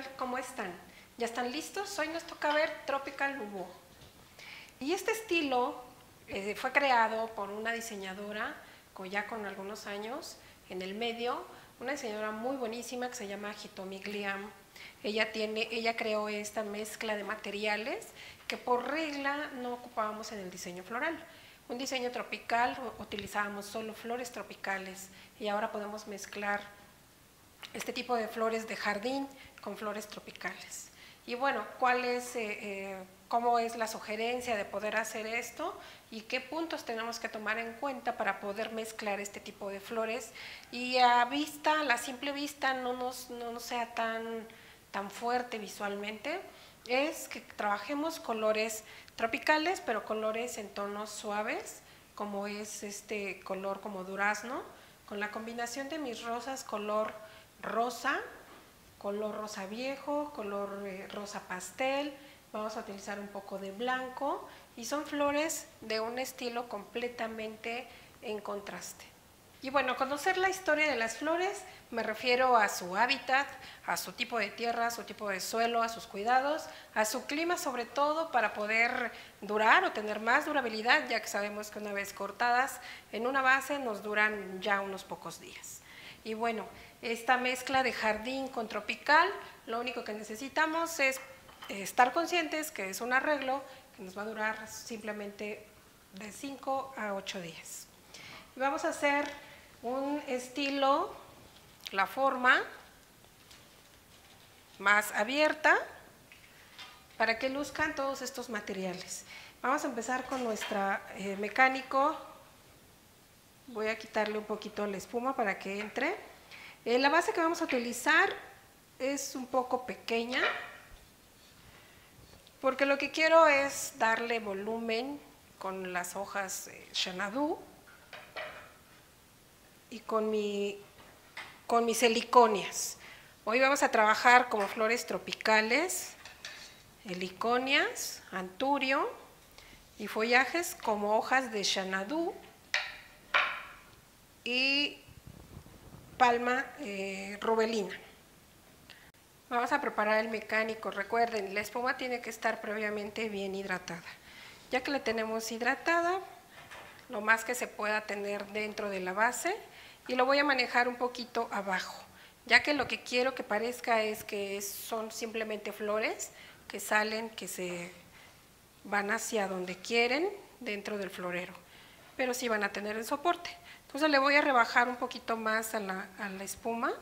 tal? ¿Cómo están? ¿Ya están listos? Hoy nos toca ver Tropical Nubo. Y este estilo eh, fue creado por una diseñadora ya con algunos años en el medio, una diseñadora muy buenísima que se llama Hitomi Gliam. Ella, tiene, ella creó esta mezcla de materiales que por regla no ocupábamos en el diseño floral. Un diseño tropical utilizábamos solo flores tropicales y ahora podemos mezclar este tipo de flores de jardín con flores tropicales. Y bueno, ¿cuál es, eh, eh, ¿cómo es la sugerencia de poder hacer esto? ¿Y qué puntos tenemos que tomar en cuenta para poder mezclar este tipo de flores? Y a vista, a la simple vista, no nos, no sea tan, tan fuerte visualmente, es que trabajemos colores tropicales, pero colores en tonos suaves, como es este color como durazno, con la combinación de mis rosas color rosa, color rosa viejo, color eh, rosa pastel, vamos a utilizar un poco de blanco y son flores de un estilo completamente en contraste. Y bueno, conocer la historia de las flores me refiero a su hábitat, a su tipo de tierra, a su tipo de suelo, a sus cuidados, a su clima sobre todo para poder durar o tener más durabilidad, ya que sabemos que una vez cortadas en una base nos duran ya unos pocos días. Y bueno, esta mezcla de jardín con tropical, lo único que necesitamos es estar conscientes que es un arreglo que nos va a durar simplemente de 5 a 8 días. vamos a hacer un estilo, la forma más abierta para que luzcan todos estos materiales. Vamos a empezar con nuestra eh, mecánico. Voy a quitarle un poquito la espuma para que entre. Eh, la base que vamos a utilizar es un poco pequeña, porque lo que quiero es darle volumen con las hojas eh, Xanadu y con, mi, con mis heliconias. Hoy vamos a trabajar como flores tropicales, heliconias, anturio y follajes como hojas de Xanadu y palma eh, robelina. Vamos a preparar el mecánico. Recuerden, la espuma tiene que estar previamente bien hidratada. Ya que la tenemos hidratada, lo más que se pueda tener dentro de la base y lo voy a manejar un poquito abajo, ya que lo que quiero que parezca es que son simplemente flores que salen, que se van hacia donde quieren dentro del florero, pero sí van a tener el soporte. Entonces le voy a rebajar un poquito más a la, espuma.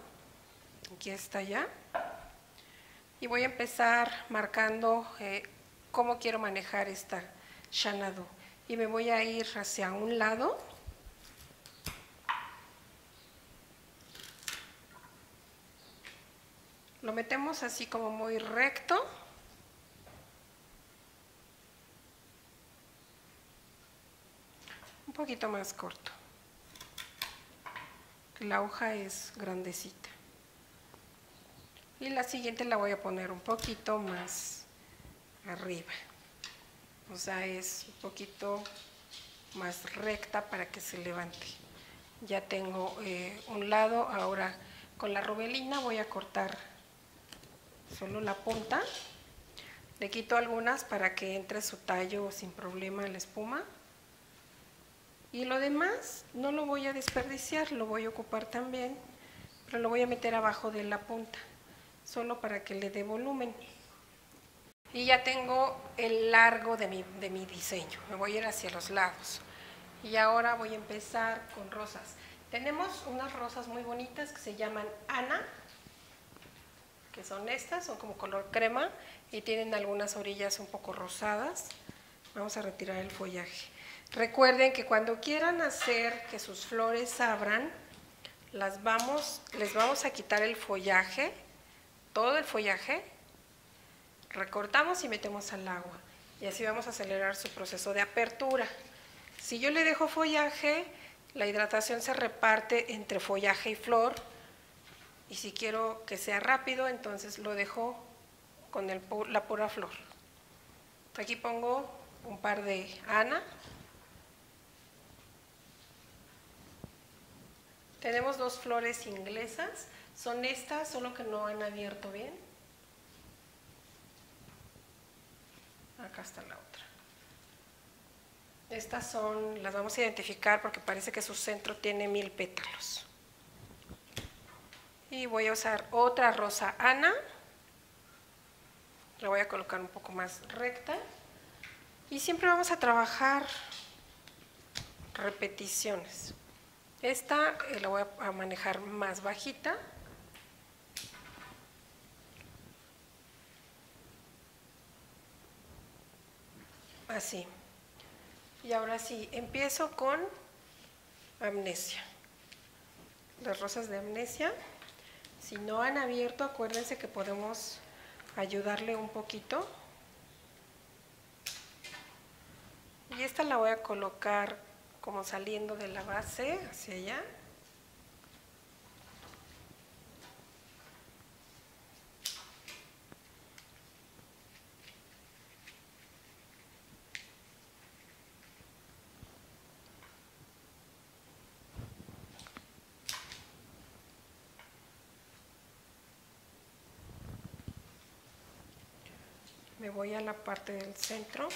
Aquí está ya. Y voy a empezar marcando eh, cómo quiero manejar esta Xanadu. Y me voy a ir hacia un lado. Lo metemos así como muy recto. Poquito más corto la hoja es grandecita. Y la siguiente la voy a poner un poquito más arriba. O sea, es un poquito más recta para que se levante. Ya tengo eh, un lado, ahora con la robelina voy a cortar solo la punta. Le quito algunas para que entre su tallo sin problema la espuma. Y lo demás no lo voy a desperdiciar, lo voy a ocupar también, pero lo voy a meter abajo de la punta, solo para que le dé volumen. Y ya tengo el largo de mi, diseño, me voy a ir hacia los lados. Y ahora voy a empezar con rosas. Tenemos unas rosas muy bonitas que se llaman Ana, que son estas, son como color crema y tienen algunas orillas un poco rosadas. Vamos a retirar el follaje. Recuerden que cuando quieran hacer que sus flores abran, les vamos a quitar el follaje, todo el follaje, recortamos y metemos al agua. Y así vamos a acelerar su proceso de apertura. Si yo le dejo follaje, la hidratación se reparte entre follaje y flor. Y si quiero que sea rápido, entonces lo dejo con la pura flor. Aquí pongo un par de ana. Tenemos dos flores inglesas, son estas, solo que no han abierto bien. Acá está la otra. Estas son, las vamos a identificar porque parece que su centro tiene mil pétalos. Y voy a usar otra rosa Ana. La voy a colocar un poco más recta. Y siempre vamos a trabajar repeticiones. Esta eh, la voy a manejar más bajita. Así. Y ahora sí, empiezo con amnesia. Las rosas de amnesia. Si no han abierto, acuérdense que podemos ayudarle un poquito. Y esta la voy a colocar como saliendo de la base hacia allá. me voy a la parte del centro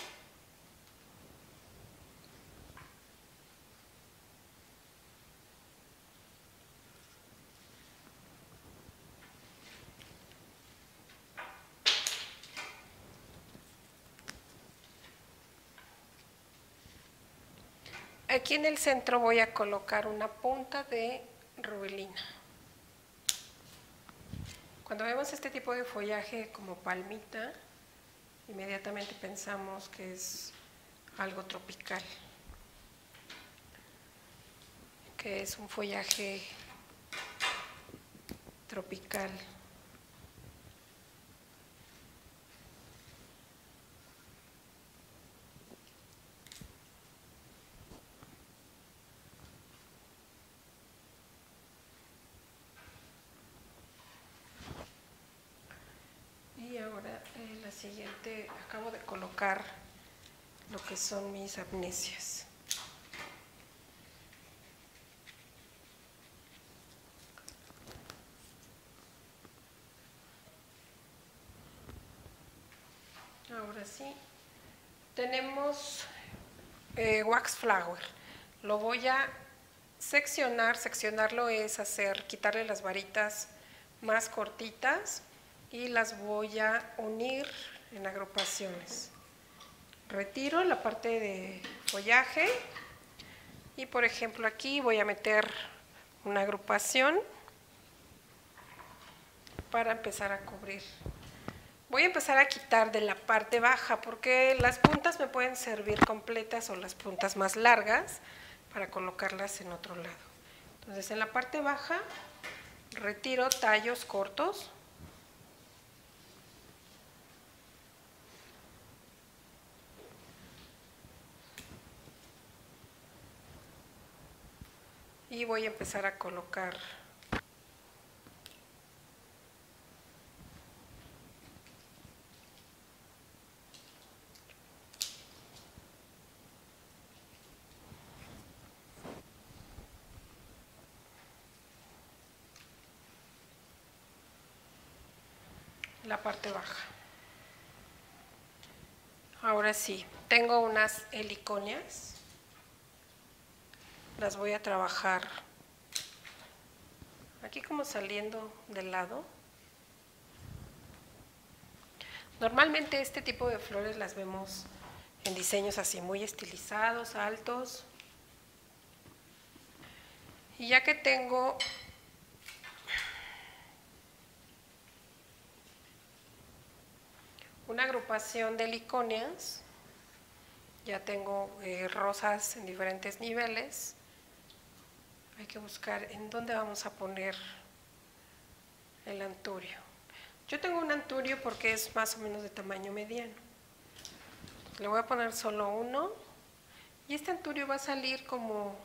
Aquí en el centro voy a colocar una punta de rubelina. Cuando vemos este tipo de follaje como palmita, inmediatamente pensamos que es algo tropical, que es un follaje tropical. Siguiente acabo de colocar lo que son mis amnesias. Ahora sí, tenemos eh, wax flower. Lo voy a seccionar, seccionarlo es hacer, quitarle las varitas más cortitas y las voy a unir en agrupaciones. Retiro la parte de follaje y por ejemplo aquí voy a meter una agrupación para empezar a cubrir. Voy a empezar a quitar de la parte baja porque las puntas me pueden servir completas o las puntas más largas para colocarlas en otro lado. Entonces en la parte baja retiro tallos cortos y voy a empezar a colocar la parte baja. Ahora sí, tengo unas heliconias las voy a trabajar aquí como saliendo del lado. Normalmente este tipo de flores las vemos en diseños así muy estilizados, altos. Y ya que tengo una agrupación de liconias, ya tengo eh, rosas en diferentes niveles, hay que buscar en dónde vamos a poner el anturio. Yo tengo un anturio porque es más o menos de tamaño mediano. Le voy a poner solo uno y este anturio va a salir como,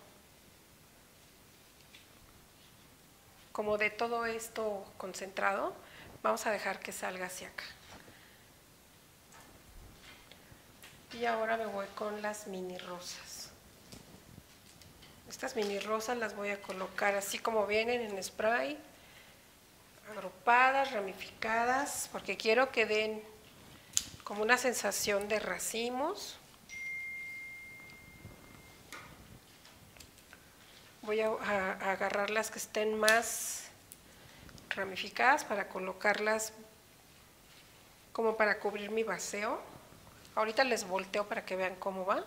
como de todo esto concentrado. Vamos a dejar que salga hacia acá. Y ahora me voy con las mini rosas. Estas mini rosas las voy a colocar así como vienen en spray, agrupadas, ramificadas, porque quiero que den como una sensación de racimos. Voy a, agarrar las que estén más ramificadas para colocarlas como para cubrir mi vaceo. Ahorita les volteo para que vean cómo va.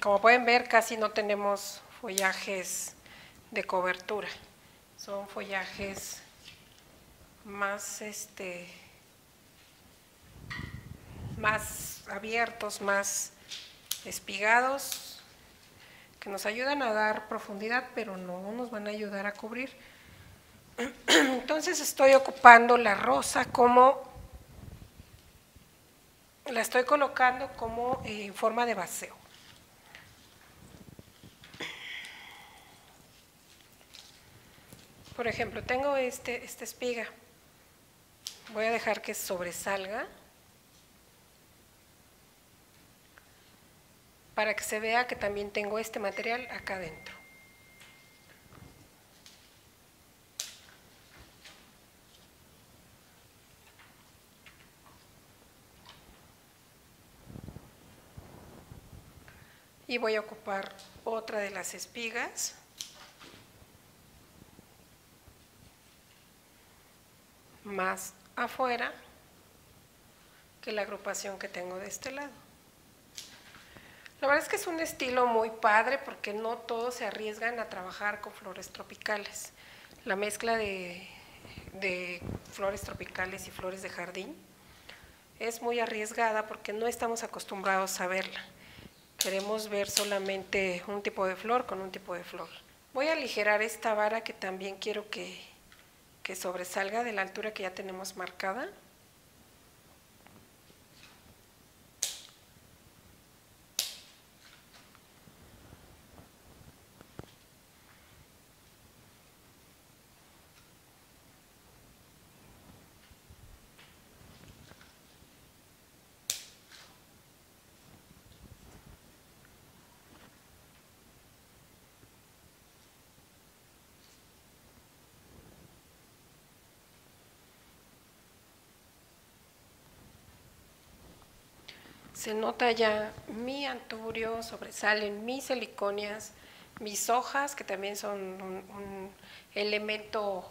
Como pueden ver, casi no tenemos follajes de cobertura. Son follajes más este más abiertos, más espigados, que nos ayudan a dar profundidad, pero no nos van a ayudar a cubrir. Entonces estoy ocupando la rosa como, la estoy colocando como eh, en forma de vaceo. Por ejemplo, tengo este, esta espiga. Voy a dejar que sobresalga para que se vea que también tengo este material acá adentro. Y voy a ocupar otra de las espigas. Más afuera que la agrupación que tengo de este lado. La verdad es que es un estilo muy padre porque no todos se arriesgan a trabajar con flores tropicales. La mezcla de, de flores tropicales y flores de jardín es muy arriesgada porque no estamos acostumbrados a verla. Queremos ver solamente un tipo de flor con un tipo de flor. Voy a aligerar esta vara que también quiero que, que sobresalga de la altura que ya tenemos marcada. Se nota ya mi anturio, sobresalen mis heliconias, mis hojas, que también son un, elemento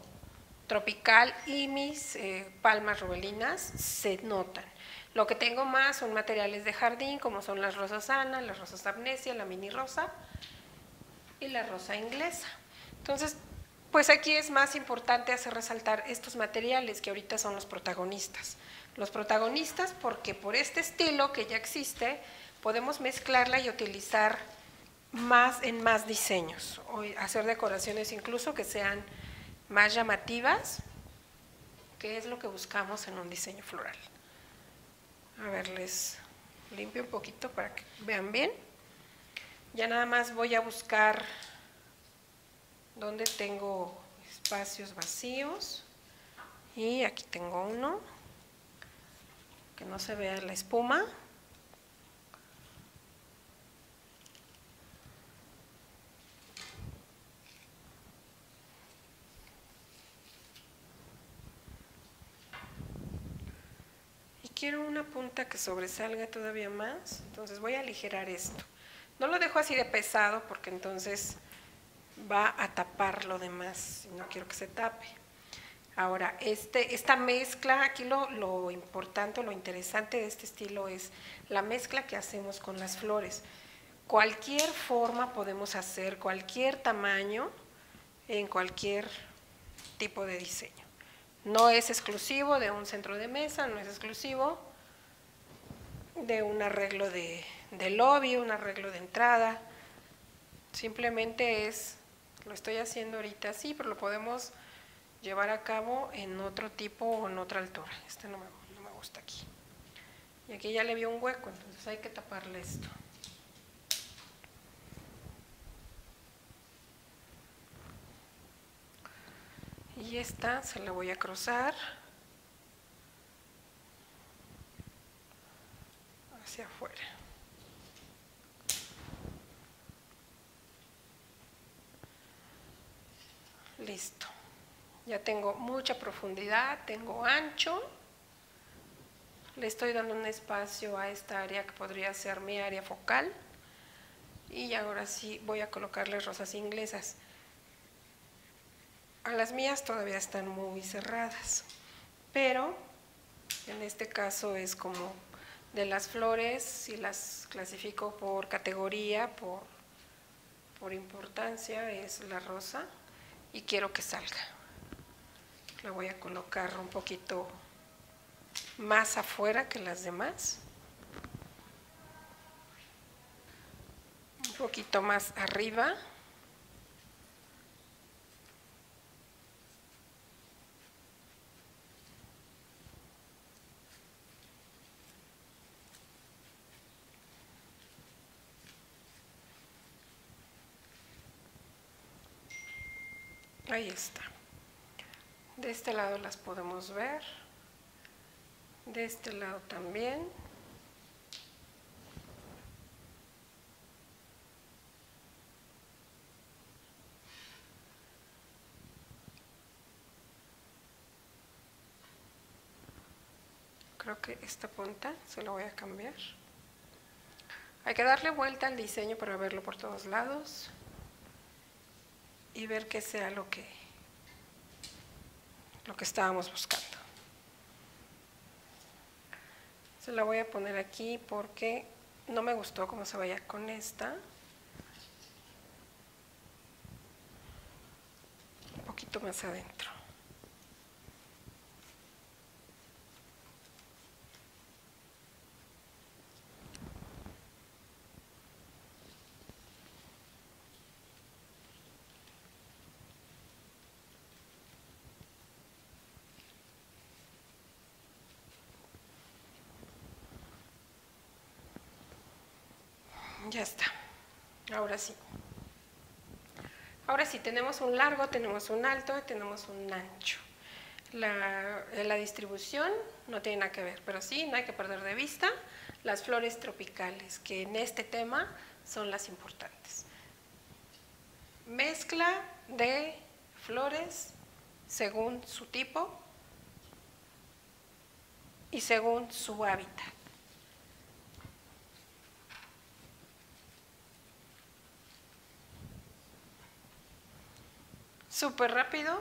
tropical, y mis eh, palmas rubelinas se notan. Lo que tengo más son materiales de jardín, como son las rosas ana, las rosas amnesia, la mini rosa y la rosa inglesa. Entonces, pues aquí es más importante hacer resaltar estos materiales que ahorita son los protagonistas los protagonistas porque por este estilo que ya existe podemos mezclarla y utilizar más en más diseños, o hacer decoraciones incluso que sean más llamativas, que es lo que buscamos en un diseño floral. A ver, les limpio un poquito para que vean bien. Ya nada más voy a buscar donde tengo espacios vacíos y aquí tengo uno que no se vea la espuma. Y quiero una punta que sobresalga todavía más, entonces voy a aligerar esto. No lo dejo así de pesado porque entonces va a tapar lo demás, no quiero que se tape. Ahora, este, esta mezcla, aquí lo, lo importante, lo interesante de este estilo es la mezcla que hacemos con las flores. Cualquier forma podemos hacer, cualquier tamaño, en cualquier tipo de diseño. No es exclusivo de un centro de mesa, no es exclusivo de un arreglo de, de lobby, un arreglo de entrada. Simplemente es, lo estoy haciendo ahorita así, pero lo podemos llevar a cabo en otro tipo o en otra altura. Este no me, no me gusta aquí. Y aquí ya le vi un hueco, entonces hay que taparle esto. Y esta se la voy a cruzar hacia afuera. Listo. Ya tengo mucha profundidad, tengo ancho. Le estoy dando un espacio a esta área que podría ser mi área focal. Y ahora sí voy a colocarle rosas inglesas. A las mías todavía están muy cerradas, pero en este caso es como de las flores, si las clasifico por categoría, por, por importancia, es la rosa y quiero que salga. La voy a colocar un poquito más afuera que las demás. Un poquito más arriba. Ahí está. De este lado las podemos ver. De este lado también. Creo que esta punta se la voy a cambiar. Hay que darle vuelta al diseño para verlo por todos lados y ver que sea lo que, lo que estábamos buscando. Se la voy a poner aquí porque no me gustó cómo se vaya con esta. Un poquito más adentro. Ya está. Ahora sí. Ahora sí, tenemos un largo, tenemos un alto, tenemos un ancho. La, la, distribución no tiene nada que ver, pero sí, no hay que perder de vista las flores tropicales, que en este tema son las importantes. Mezcla de flores según su tipo y según su hábitat. Súper rápido,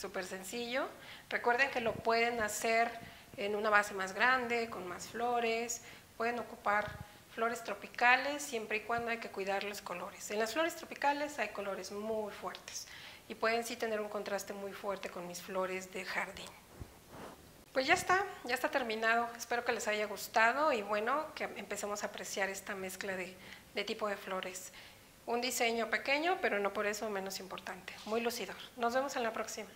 súper sencillo. Recuerden que lo pueden hacer en una base más grande, con más flores. Pueden ocupar flores tropicales siempre y cuando hay que cuidar los colores. En las flores tropicales hay colores muy fuertes y pueden sí tener un contraste muy fuerte con mis flores de jardín. Pues ya está, ya está terminado. Espero que les haya gustado y bueno, que empecemos a apreciar esta mezcla de, de tipo de flores. Un diseño pequeño, pero no por eso menos importante. Muy lucidor. Nos vemos en la próxima.